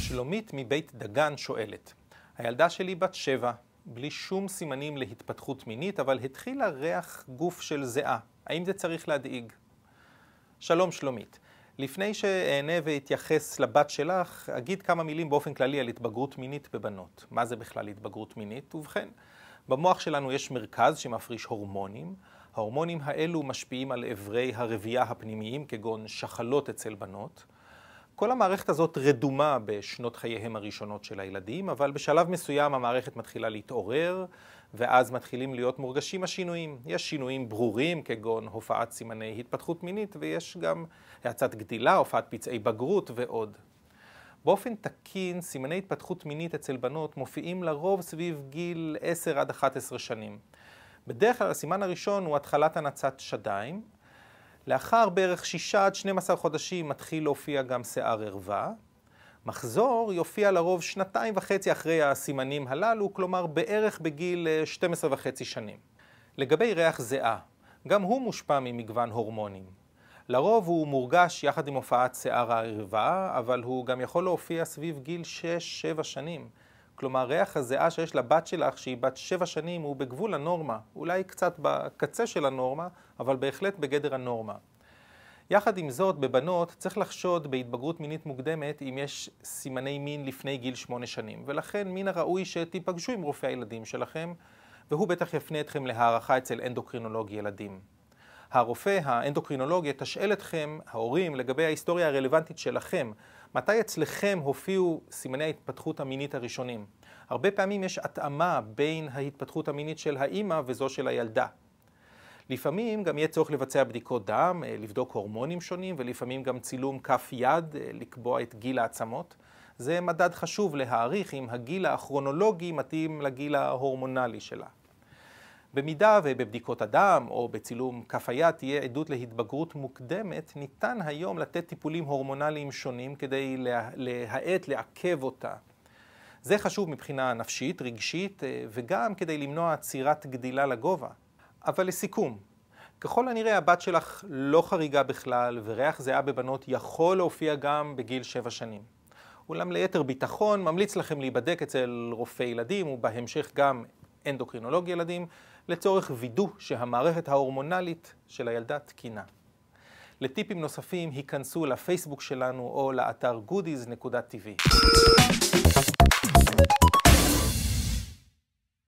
שלומית מבית דגן שואלת, הילדה שלי בת שבע, בלי שום סימנים להתפתחות מינית, אבל התחילה ריח גוף של זיעה. האם זה צריך להדאיג? שלום שלומית. לפני שאענה ואתייחס לבת שלך, אגיד כמה מילים באופן כללי על התבגרות מינית בבנות. מה זה בכלל התבגרות מינית? ובכן, במוח שלנו יש מרכז שמפריש הורמונים. ההורמונים האלו משפיעים על אברי הרבייה הפנימיים, כגון שחלות אצל בנות. כל המערכת הזאת רדומה בשנות חייהם הראשונות של הילדים, אבל בשלב מסוים המערכת מתחילה להתעורר, ואז מתחילים להיות מורגשים השינויים. יש שינויים ברורים, כגון הופעת סימני התפתחות מינית, ויש גם האצת גדילה, הופעת פצעי בגרות ועוד. באופן תקין, סימני התפתחות מינית אצל בנות מופיעים לרוב סביב גיל 10 עד 11 שנים. בדרך כלל הסימן הראשון הוא התחלת הנצת שדיים. לאחר בערך 6 עד 12 חודשים מתחיל להופיע גם שיער ערווה. מחזור יופיע לרוב שנתיים וחצי אחרי הסימנים הללו, כלומר בערך בגיל 12 וחצי שנים. לגבי ריח זיעה, גם הוא מושפע ממגוון הורמונים. לרוב הוא מורגש יחד עם הופעת שיער הערווה, אבל הוא גם יכול להופיע סביב גיל 6-7 שנים. כלומר, ריח הזיעה שיש לבת שלך, שהיא בת 7 שנים, הוא בגבול הנורמה. אולי קצת בקצה של הנורמה, אבל בהחלט בגדר הנורמה. יחד עם זאת, בבנות צריך לחשוד בהתבגרות מינית מוקדמת אם יש סימני מין לפני גיל 8 שנים, ולכן מן הראוי שתיפגשו עם רופא הילדים שלכם, והוא בטח יפנה אתכם להערכה אצל אנדוקרינולוג ילדים. הרופא, האנדוקרינולוג, יתשאל אתכם, ההורים, לגבי ההיסטוריה הרלוונטית שלכם, מתי אצלכם הופיעו סימני ההתפתחות המינית הראשונים. הרבה פעמים יש התאמה בין ההתפתחות המינית של האימא וזו של הילדה. לפעמים גם יהיה צורך לבצע בדיקות דם, לבדוק הורמונים שונים, ולפעמים גם צילום כף יד, לקבוע את גיל העצמות. זה מדד חשוב להעריך אם הגיל הכרונולוגי מתאים לגיל ההורמונלי שלה. במידה ובבדיקות הדם או בצילום כף היד תהיה עדות להתבגרות מוקדמת, ניתן היום לתת טיפולים הורמונליים שונים כדי להאט, לעכב אותה. זה חשוב מבחינה נפשית, רגשית, וגם כדי למנוע עצירת גדילה לגובה. אבל לסיכום, ככל הנראה הבת שלך לא חריגה בכלל, וריח זיעה בבנות יכול להופיע גם בגיל 7 שנים. אולם ליתר ביטחון, ממליץ לכם להיבדק אצל רופא ילדים, ובהמשך גם אנדוקרינולוג ילדים, לצורך וידוא שהמערכת ההורמונלית של הילדה תקינה. לטיפים נוספים היכנסו לפייסבוק שלנו או לאתר goodies.tv.